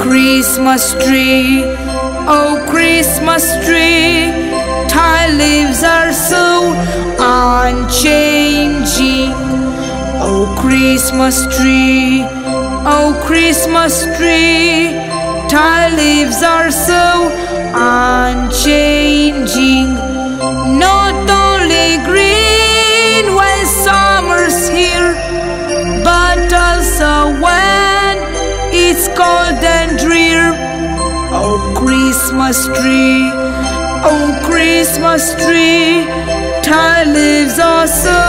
Christmas tree, oh Christmas tree, thy leaves are so unchanging. Oh Christmas tree, oh Christmas tree, thy leaves are so cold and drear. Oh Christmas tree, oh Christmas tree, thy leaves are so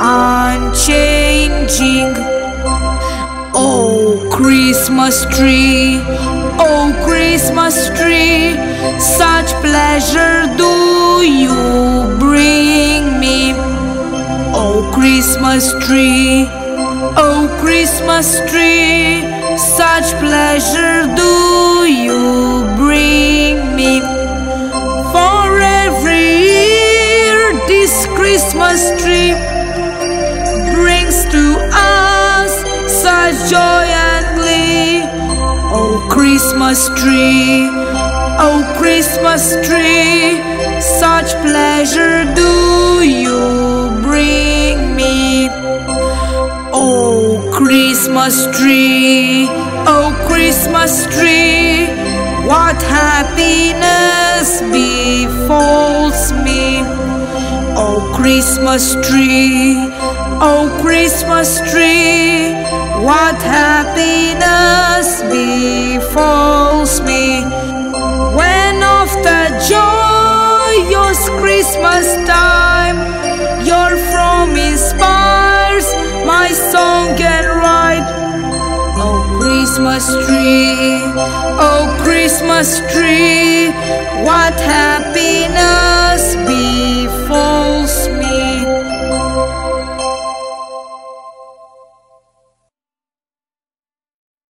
unchanging. Oh Christmas tree, oh Christmas tree, such pleasure do you bring me. Oh Christmas tree, oh Christmas tree, Tree brings to us such joy and glee. Oh Christmas tree, oh Christmas tree, such pleasure do you bring me. Oh Christmas tree, oh Christmas tree, what happiness befalls Oh Christmas tree, oh Christmas tree, what happiness befalls me. When after joyous Christmas time, your from inspires my song and ride. Oh Christmas tree, oh Christmas tree, what happiness.